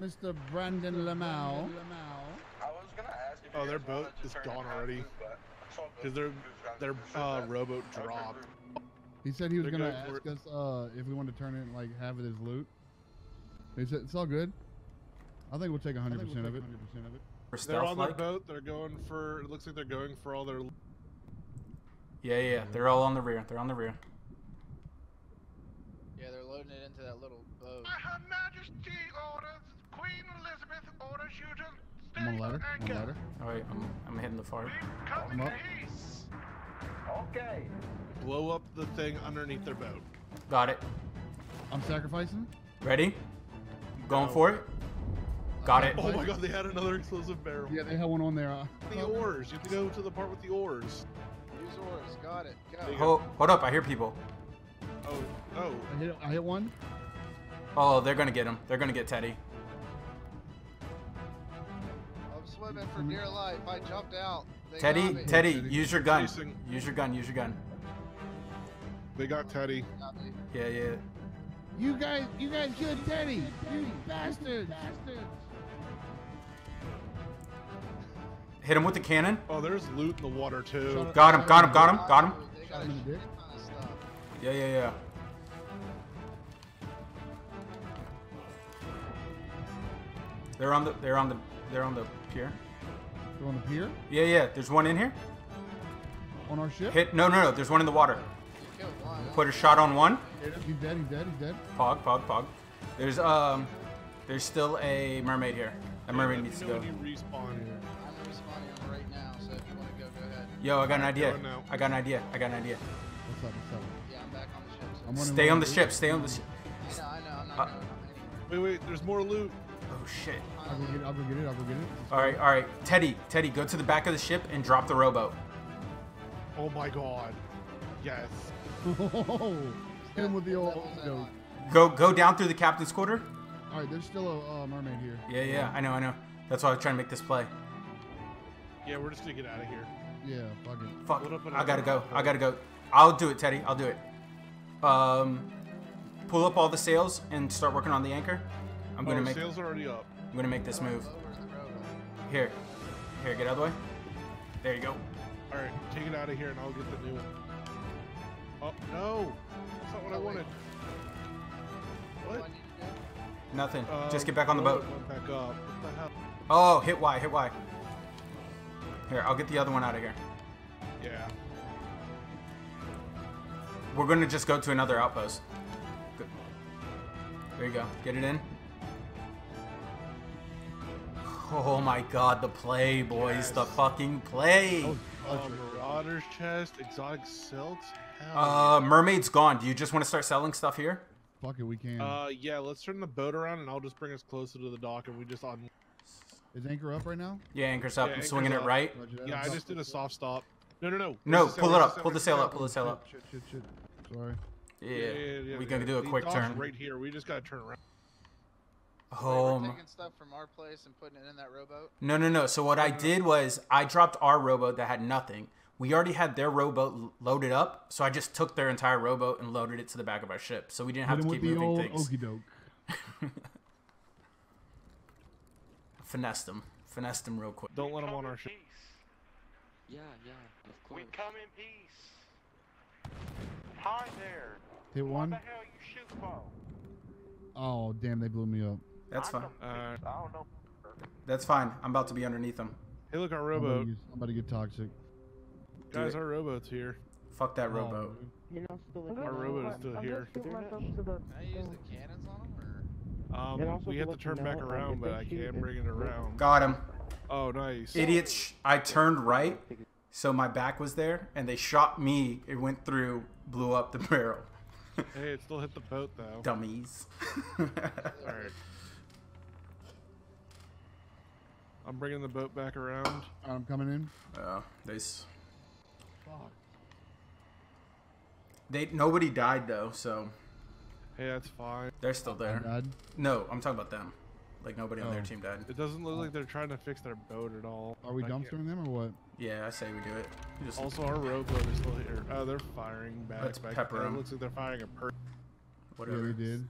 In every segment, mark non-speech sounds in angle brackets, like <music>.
Mr. Brandon Lamau. I was gonna ask if Oh, their boat is gone already. half, but it's all good. Because their their uh, rowboat dropped. He said he was They're gonna going ask us uh, if we want to turn it and like have it as loot. He said it's all good. I think we'll take 100 percent of it. 100 of it. They're on their like? boat. They're going for. It looks like they're going for all their. Yeah, yeah. They're all on the rear. They're on the rear. Yeah, they're loading it into that little boat. Her Majesty orders, Queen Elizabeth orders you to I'm on stay ladder. I'm on anchored. ladder. All right, I'm, I'm hitting the far. Come in up. peace. Okay. Blow up the thing underneath their boat. Got it. I'm sacrificing. Ready? Going Go. for it. Got it. <laughs> Oh my god, they had another explosive barrel. Yeah, they had one on there. Uh, The oars. You have to go to the part with the oars. Use oars. Got it. Go. Hold, hold up. I hear people. Oh, oh. I hit, I hit one. Oh, they're gonna get him. They're gonna get Teddy. I'm swimming for dear life. I jumped out. They Teddy. Teddy, Teddy. use your gun. Chasing. Use your gun. Use your gun. They got Teddy. Got. Yeah, yeah. You guys, you guys killed Teddy. You bastards. Bastards. Hit him with the cannon. Oh, there's loot in the water too. Got him. Got him. Got him. Got him. Got him in the shit dick. ton of stuff. Yeah, yeah, yeah. They're on the. They're on the. They're on the pier. They're on the pier Yeah, yeah. There's one in here. on our ship. Hit. No, no, no. There's one in the water. You killed one. Put a shot on one. He's dead. He's dead. He's dead. Pog, pog, pog. There's um. There's still a mermaid here. That mermaid Let needs to go. respawn. I'm responding right now, so if you want to go, go ahead. Yo, I got an idea. I got an idea. I got an idea. What's up? What's up? Yeah, I'm back on the ship. So. I'm Stay on the ship. Stay on the ship. I know, I know. I'm not Uh, going anywhere. Wait, wait. There's more loot. Oh shit. I'll go get it. I'll go get it. I'll go get it. All right, all right. Teddy, Teddy, go to the back of the ship and drop the rowboat. Oh my god. Yes. <laughs> Him with the old. Levels in Yo. on. Go, go down through the captain's quarter. All right, there's still a uh, mermaid here. Yeah, yeah. I know, I know. That's why I was trying to make this play. Yeah, we're just gonna get out of here. Yeah, fuck it. Fuck. Load up in gotta go. I gotta go. I'll do it, Teddy. I'll do it. Um, pull up all the sails and start working on the anchor. I'm gonna oh, make. sails are already up. I'm gonna make this move. Lower the rowboat. Here, here. Get out of the way. There you go. All right, take it out of here, and I'll get the new one. Oh no, that's not what I Oh, wait. wanted. What What? I need to do? Nothing. Uh, Just get back on the boat. back up. What the hell? Oh, hit Y. Hit Y. Here, I'll get the other one out of here. Yeah. We're gonna just go to another outpost. Good. There you go. Get it in. Oh my god, the play, boys. The fucking play. Oh, Uh, oh, Marauder's chest, exotic silks. Hell Uh, mermaid's gone. Do you just want to start selling stuff here? fuck it, we can. yeah. Uh, yeah. Let's turn the boat around, and I'll just bring us closer to the dock, and we just on. Is anchor up right now? Yeah, anchor's up. Yeah, I'm anchor's swinging it right. Yeah, I just did a soft stop. No, no, no. No, Where's pull sail? it up. Pull the sail up. Pull the sail up. Shit, shit, shit. Sorry. Yeah. yeah, yeah. we gonna do a The quick dock's turn. right here. We just gotta turn around. Oh They were taking stuff from our place and putting it in that rowboat. No, no, no. So what I mm-hmm. did was I dropped our rowboat that had nothing. We already had their rowboat loaded up, so I just took their entire rowboat and loaded it to the back of our ship, so we didn't have Hit to him keep with the moving old things. okey doke. <laughs> Finessed them. Finessed them real quick. Don't let them on our ship. peace. Yeah, yeah, of course. We come in peace. Hi there. Hit What one. the hell you shoot for? Oh damn, they blew me up. That's fine. the- Uh, I don't know. That's fine. I'm about to be underneath them. Hey, look, our I'm about, rowboat. to use, I'm about to get toxic. Guys, it. our rowboat's here. Fuck that Oh, rowboat. dude. Our rowboat is still here. Can I use the cannons on them, or? Um, we have to turn back around, but I can't bring it around. Got him. Oh, nice. Idiots. sh- I turned right, so my back was there, and they shot me. It went through, blew up the barrel. Hey, it still hit the boat though. Dummies. <laughs> All right. I'm bringing the boat back around. I'm coming in. Oh, they. s- They nobody died though, so Hey, that's fine. they're still there. died. No, I'm talking about them. Like nobody on their Oh. team died. It doesn't look like oh. they're trying to fix their boat at all. Are we I dumpstering them or what? Yeah, I say we do it. You Just Also, our rowboat is still here. Oh, they're firing back. Let's back. pepper It 'em. looks like they're firing a per. whatever. Yeah, we did.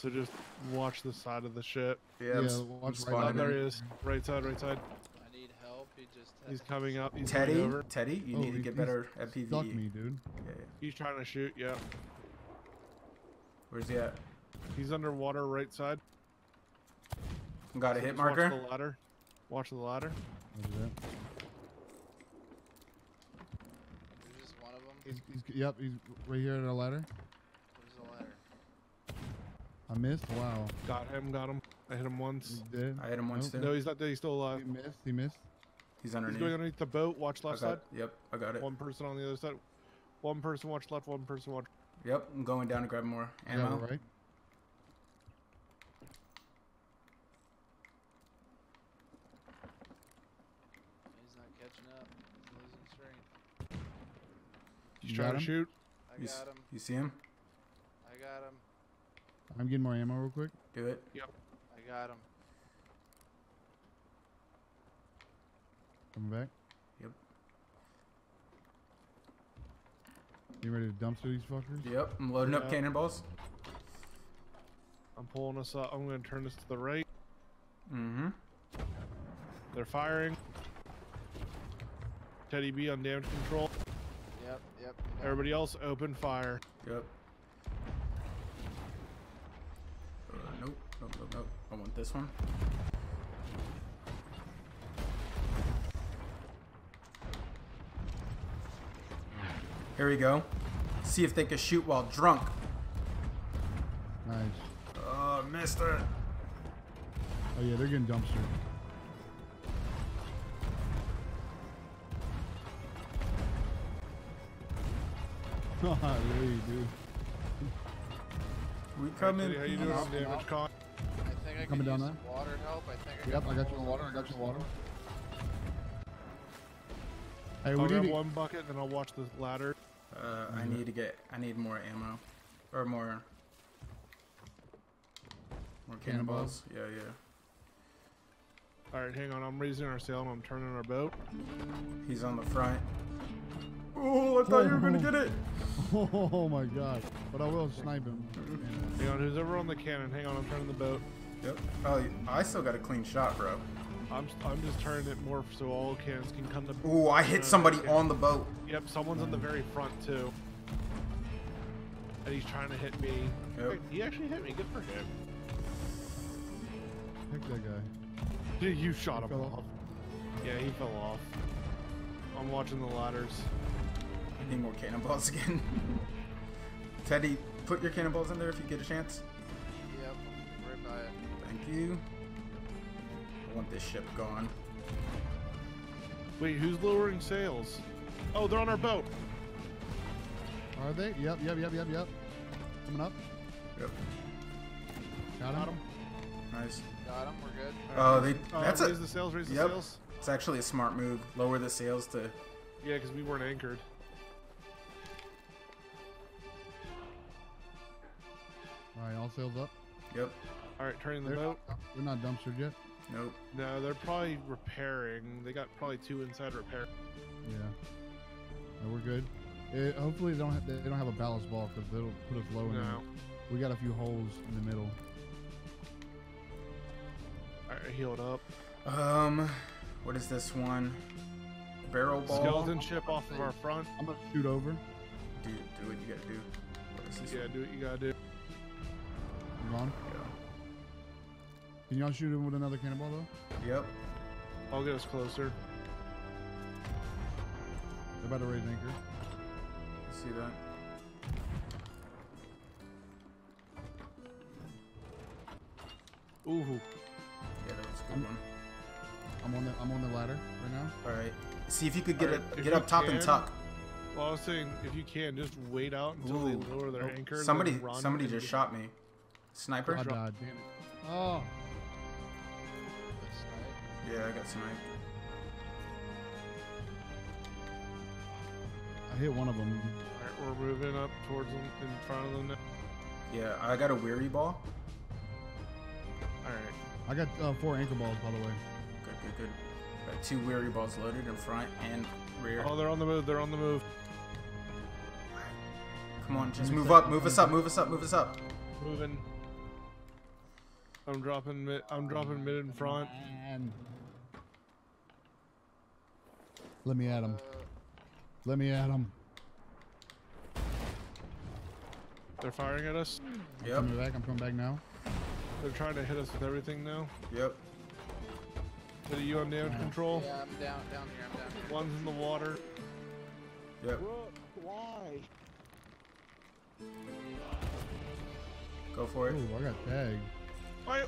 So just watch the side of the ship. Yeah, I'm, Yeah, watch right there he is. Right side, right side. I need help. He just. He's coming up. He's coming Teddy, over. Teddy, you Oh, need to get better at PvE. Stuck me, dude. Yeah, yeah. He's trying to shoot. Yeah. Where's he at? He's underwater, right side. Got a So hit just watch the ladder. Watch the ladder. I'll do that. There's just one of them. He's, he's, yep, he's right here at our ladder. There's a ladder. I missed. Wow. Got him. Got him. I hit him once. He's dead. I hit him once Nope. too. No, he's not dead. He's still alive. He missed. He missed. He's underneath. He's going underneath the boat. Watch left got, side. Yep, I got it. One person on the other side. One person watch left. One person watch. Yep, I'm going down to grab more I got ammo. it right. He's not catching up. He's losing strength. He's You trying to shoot. I You, got him. you see him? I got him. I'm getting more ammo real quick. Do it. Yep. I got him. Coming back. Yep. You ready to dumpster these fuckers? Yep, I'm loading up cannonballs. I'm pulling us up. I'm going to turn this to the right. Mm-hmm. They're firing. Teddy B on damage control. Yep. Yep. Everybody else open fire. Yep. Uh, nope, nope, nope, nope. I want this one. Here we go. See if they can shoot while drunk. Nice. Oh, missed it. Oh yeah, they're getting dumpstered. really, <laughs> dude. We Alright, coming. Teddy, how you doing damage con? I Coming down there? water help. I think I Yep, got I got you in water. I got you in water. first Hey, I'll we need one bucket, then I'll watch the ladder. Uh, I need to get. I need more ammo, or more. More cannonballs. Cannonballs? Yeah, yeah. All right, hang on. I'm raising our sail and I'm turning our boat. He's on the front. Oh, I thought you were gonna get it. <laughs> Oh my god. But I will snipe him. Hang on, who's ever on the cannon? Hang on, I'm turning the boat. Yep. Oh, I still got a clean shot, bro. I'm I'm just turning it more so all cannons can come to. Ooh, I hit uh, somebody on the boat. Yep, someone's on the very front too. And he's trying to hit me. Yep. He actually hit me. Good for him. Pick that guy. Dude, you shot him off. off. Yeah, he fell off. I'm watching the ladders. I need more cannonballs <laughs> again. Teddy, put your cannonballs in there if you get a chance. You. I want this ship gone. Wait, who's lowering sails? Oh, they're on our boat. Are they? Yep, yep, yep, yep, yep. Coming up. Yep. Got him. Got him. Nice. Got him. We're good. Oh, they. Uh, That's raise a. the sails. Raise the Yep. sails. It's actually a smart move. Lower the sails to. Yeah, because we weren't anchored. All right, all sails up. Yep. All right, turning the They're boat. not, they're not dumpstered yet. Nope. No, they're probably repairing. They got probably two inside repair. Yeah. No, we're good. It, hopefully they don't have, they don't have a ballast ball because they'll put us low in No. there. We got a few holes in the middle. All right, healed up. Um, what is this one? Barrel ball. Skeleton ship off of our front. I'm gonna shoot over. Do do what you gotta do. What is this? Yeah, one? do what you gotta do. I'm on. Yeah. Can y'all shoot him with another cannonball though? Yep. I'll get us closer. They're about to raise anchor. See that? Ooh. Yeah, that was a good I'm- one. I'm on the I'm on the ladder right now. All right. See if you could get Alright, it, get up top and tuck. Well, I was saying, if you can, just wait out until Ooh. they lower their Oh, anchor. Somebody, somebody just shot me. Sniper. I drop- died. Damn it. Oh. Good snipe. Yeah, I got sniped. I hit one of them. All right, we're moving up towards them, in front of them now. Yeah, I got a weary ball. All right. I got uh, four anchor balls by the way. Good, good, good. Got two weary balls loaded in front and rear. Oh, they're on the move. They're on the move. Come on, just move up, move us up, move us up, move us up. Moving. I'm dropping mid. I'm dropping mid in front. And let me at him. Let me at him. They're firing at us. Yep. Coming back. I'm coming back now. They're trying to hit us with everything now. Yep. Are you on damage control? yeah, I'm down, down here. I'm down here. One's in the water. Yep. Why? Go for it. Oh, I got tagged. Why?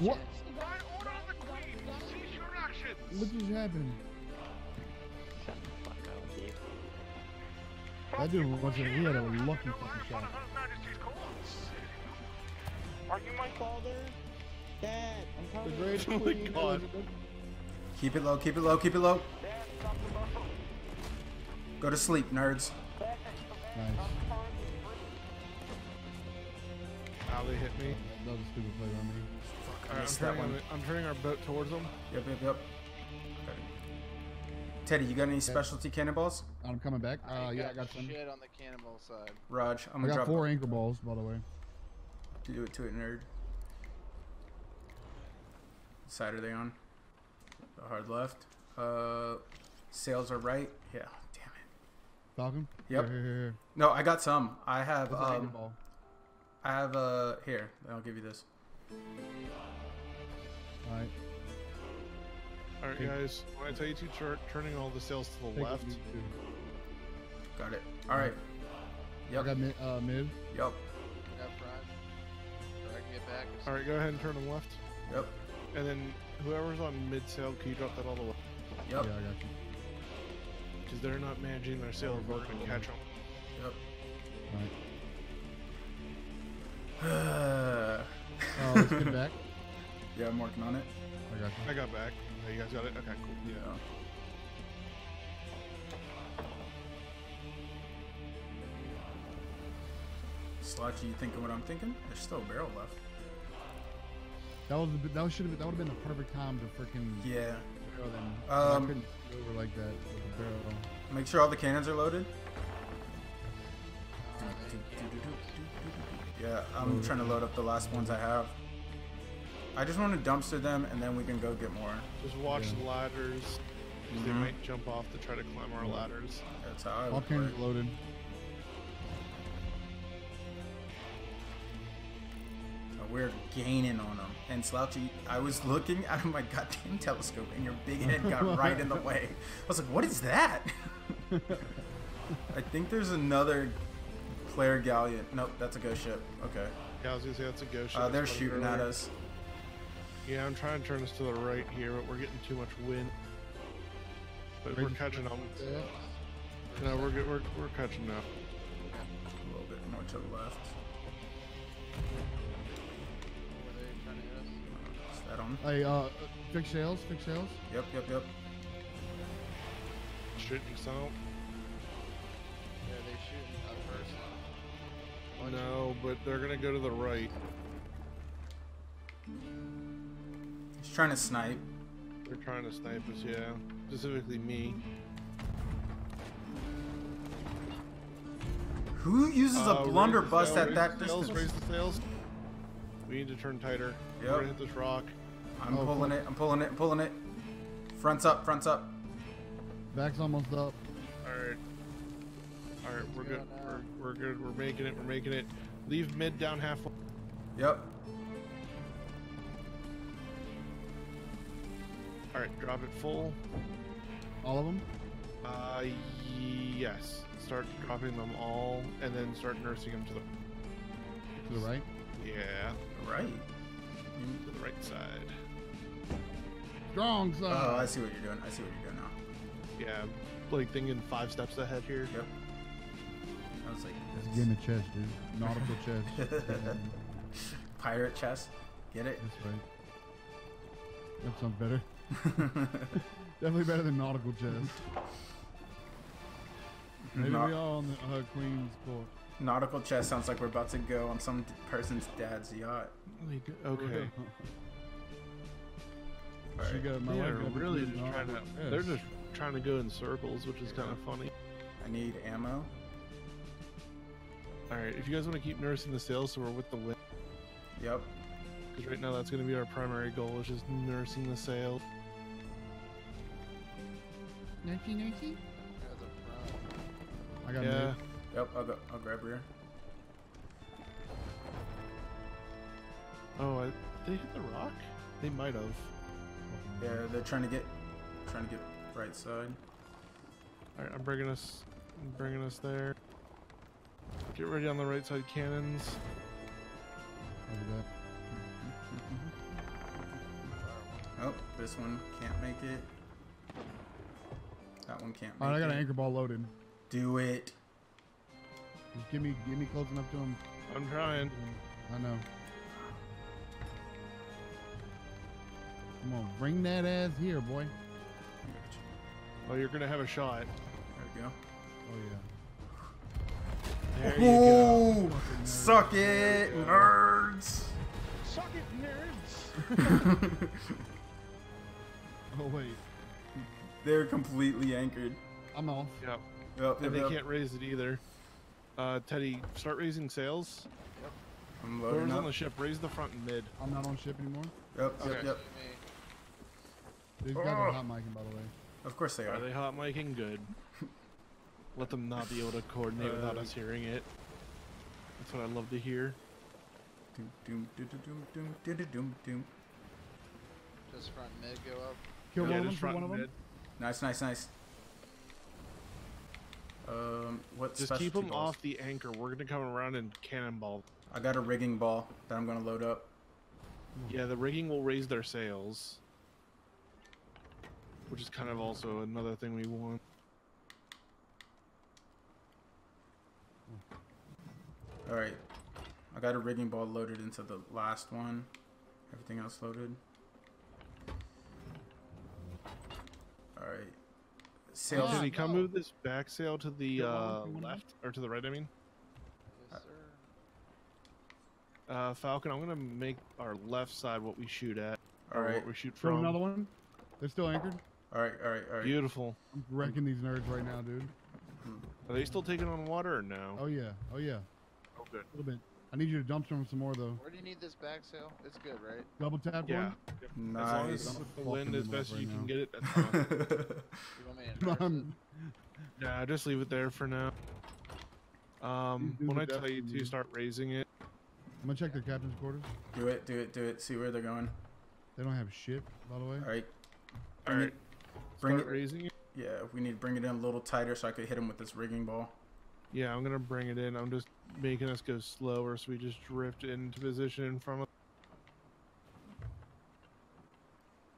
What? By order of the Queen, cease your actions. What just happened? That dude was a, he had a lucky fucking shot. on Her Majesty's cause. Are you my Father? Dad, I'm The <laughs> oh coming. great Oh my <laughs> Queen God. Keep it low. Keep it low. Keep it low. dad? Stop the muscle. Go to sleep, nerds. Nice. Ow, they hit me. That was a stupid play on me. Fuck, I Alright, I'm that turning, one. I'm turning our boat towards them. Yep, yep, yep. Okay. Teddy, you got any specialty cannonballs? I'm coming back. Uh, I yeah, got I got some. shit on the cannonball side. Raj, I'm gonna got drop. four anchor balls, by the way. To Do it to it, nerd. What side are they on? The hard left. Uh, sails are right. Yeah. Damn it. Falcon. Yep. Here, here, here. No, I got some. I have. That's an anchor Um, ball. I have. Uh, here. I'll give you this. Alright, Okay. guys. When I tell you to tur- turning all the sails to the Take left. it, you two. Got it. All right. I Yep. got mid. Uh, mid. Yep. I got front. I can get back. Alright, go ahead and turn them left. Yep. And then whoever's on mid sail, can you drop that all the way? Yep. Yeah, I got you. Because they're not managing their sails. We're going to catch them. Yep. All right. Uh, <sighs> let's get back. yeah, I'm working on it. I got you. I got back. Oh, you guys got it? Okay, cool. Yeah. Slouchy, you thinking what I'm thinking? There's still a barrel left. That was that should have that would have been the perfect time to freaking Yeah. barrel them. Um, I couldn't over like that with the barrel. Make sure all the cannons are loaded. Yeah, I'm trying to load up the last ones I have. I just want to dumpster them and then we can go get more. Just watch Yeah. the ladders. They Mhm. might jump off to try to climb our ladders. That's how I All would cannons loaded. Uh, We're gaining on them. And Slouchy, I was looking out of my goddamn telescope and your big head got <laughs> right in the way. I was like, what is that? <laughs> I think there's another player galleon. Nope, that's a ghost ship. Okay. Yeah, I was gonna say that's a ghost ship. Uh, they're That's what I was shooting at us. Yeah, I'm trying to turn us to the right here, but we're getting too much wind. But we're catching them. Yeah. No, we're good. We're, we're catching now. A little bit more to the left. Were they trying to hit us? Is that on? Hey, uh, fix sails. Fix sails. Yep, yep, yep. Shooting some. Yeah, they shooting us first. No, but they're gonna go to the right. He's trying to snipe. They're trying to snipe us. Yeah, specifically me. Who uses Uh, a blunderbuss at that the distance? Raise the sails. We need to turn tighter. We're gonna hit this rock. I'm Oh, pulling fuck. it. I'm pulling it. I'm pulling it. Fronts up. Fronts up. Back's almost up. All right. All right, we're good. We're, we're good. We're making it. We're making it. Leave mid down halfway. Yep. All right, drop it full. All of them. Uh, yes. Start dropping them all, and then start nursing them to the To the right. yeah, Right. to the right side. Strong side. Oh, I see what you're doing. I see what you're doing now. Yeah, like thinking five steps ahead here. Yep. I was like, It's a game of chess, dude. Nautical <laughs> chess. pirate chess. Get it? That's right. That sounds better. <laughs> Definitely better than nautical chess. Maybe Na- we are on the uh, Queen's court. nautical chess sounds like we're about to go on some person's dad's yacht. Like, okay. She Alright. got my they are really just trying to. nautical They're just trying to go in circles, which is kind of funny. I need ammo. All right, if you guys want to keep nursing the sails, so we're with the wind. Yep. Because right now that's going to be our primary goal, is just nursing the sail. Nancy, Nancy. Near the front. I got Yeah. Nick. Yep, I'll go. I'll grab rear. Oh, I, they hit the rock? They might have. Yeah, they're trying to get, trying to get right side. Alright, I'm bringing us, I'm bringing us there. Get ready on the right side cannons. Look at that. Oh, this one can't make it. That one can't make All right, I got it. an anchor ball loaded. Do it. Just give me, give me close enough to him. I'm trying. I know. Come on, bring that ass here, boy. Oh, you're gonna have a shot. There we go. Oh yeah. There you go. Oh, suck it, nerds. Suck it, nerds! <laughs> <laughs> <laughs> Oh wait. They're completely anchored. I'm off. Yep. Yep. And they yep. can't raise it either. Uh, Teddy, start raising sails. Yep. I'm loading on the ship. Raise the front and mid. I'm not on ship anymore. Yep. Okay. Yep. They've got oh. hot micing, by the way. Of course they are. Are they hot micing? Good. <laughs> Let them not be able to coordinate uh, without us hearing it. That's what I love to hear. Doom, doom, doom, doom, doom, doom, doom, doom. Does front mid go up? Kill yeah, one just one of them. mid. Nice, nice, nice. Um, what Just keep them balls? off the anchor. We're gonna come around and cannonball. I got a rigging ball that I'm gonna load up. Yeah, the rigging will raise their sails, which is kind of also another thing we want. All right, I got a rigging ball loaded into the last one. Everything else loaded. Right. Sails. Teddy, come no. move this back sail to the uh, kill one of them. left or to the right. I mean, Yes, sir. uh, Falcon. I'm gonna make our left side what we shoot at. All or. What we shoot Throw from. another one. They're still anchored. All right. All right. All right. Beautiful. I'm wrecking these nerds right now, dude. Are they still taking on water or no? Oh yeah. Oh yeah. Oh, good. A little bit. I need you to dump some some more though. Where do you need this back sail? It's good, right? Double tap Yeah. one. As long Nice. as I'm the wind as best right you now. can get it, that's fine. <laughs> You want me to nurse I'm- yeah, just leave it there for now. Um, when I tell you to start raising it, I'm gonna check their captain's quarters. do it. Do it. Do it. See where they're going. They don't have shit, by the way. All right. Bring Alright. it. Bring start it. raising it. Yeah, we need to bring it in a little tighter so I could hit him with this rigging ball. Yeah, I'm gonna bring it in. I'm just making us go slower so we just drift into position in front of.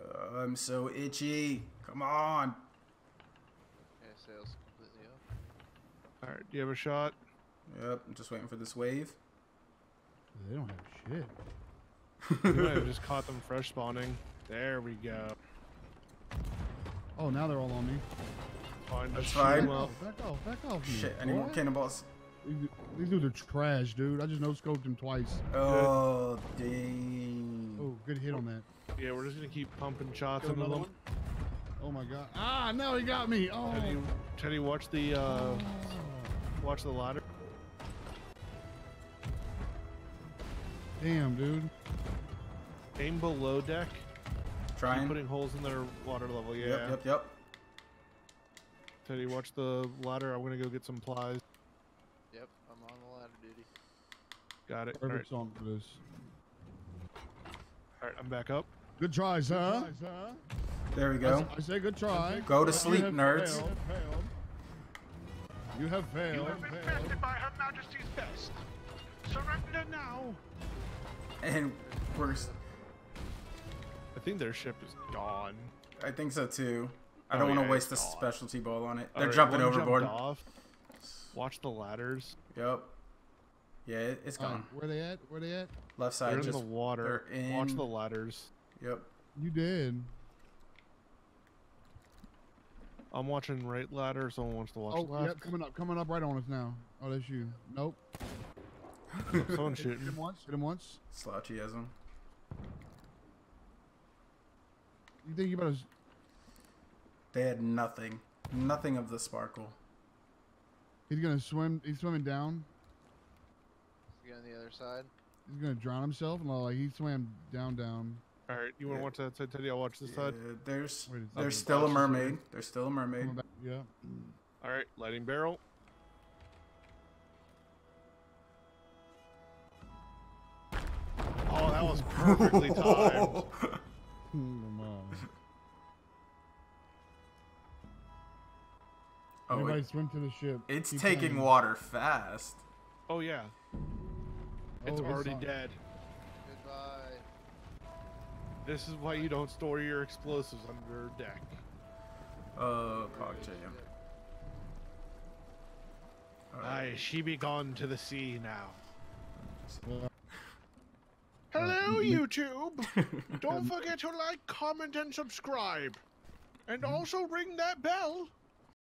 Uh, I'm so itchy. Come on. Okay, sail's completely up. All right, do you have a shot? Yep. I'm just waiting for this wave. They don't have shit. We might have <laughs> just caught them fresh spawning. There we go. Oh, now they're all on me. Fine, That's fine. shoot 'em Back off, back off, back off. Shit. I need more cannonballs. These, these dudes are trash, dude. I just no scoped them twice. Oh dang. Oh, good hit on that. Yeah, we're just gonna keep pumping shots Kill into them. one. Oh my god. Ah, no, he got me. Oh. Teddy, Teddy, watch the uh, Oh. watch the ladder. Damn, dude. Aim below deck. Keep Trying. putting holes in their water level. Yeah. Yep. Yep. Yep. Teddy, watch the ladder. I'm gonna go get some plies. Yep, I'm on the ladder duty. Got it. All right. Perfect song for this. All right, I'm back up. Good try, sir. There we I, go. s- I say good try. Go to but you sleep, nerds. failed. You have failed. You have been failed. bested by Her Majesty's best. Surrender now. And we're. s- I think their ship is gone. I think so too. I Oh, don't want yeah, to waste a it's gone. specialty ball on it. They're right, jumping overboard. Off. Watch the ladders. Yep. Yeah, it, it's Alright, gone. where they at? Where they at? Left side. They're side in the water. they're Watch the ladders. Yep. You did. I'm watching right ladder. Someone wants to watch Oh, left. yep, coming up, coming up right on us now. Oh, that's you. Nope. <laughs> Someone's Hit him shooting. once. Hit him once. Slouchyism. You think you better? S- They had nothing. Nothing of the sparkle. He's gonna swim. He's swimming down. Let's get on the other side. he's gonna drown himself, and like he swam down, down. All right, you want to Yeah. watch that side, Teddy? I'll watch this side. There's Wait, there's the still a mermaid. There's still a mermaid. Yeah. All right, lighting barrel. Oh, that was perfectly <laughs> timed. Oh, swim to the ship. it's Keep taking swimming. water fast. Oh yeah, it's Oh, already on. dead. Goodbye. This is why you don't store your explosives under deck. Uh, Pog Jam. Aye, she be gone to the sea now. <laughs> Hello, YouTube! <laughs> Don't forget to like, comment, and subscribe. And also ring that bell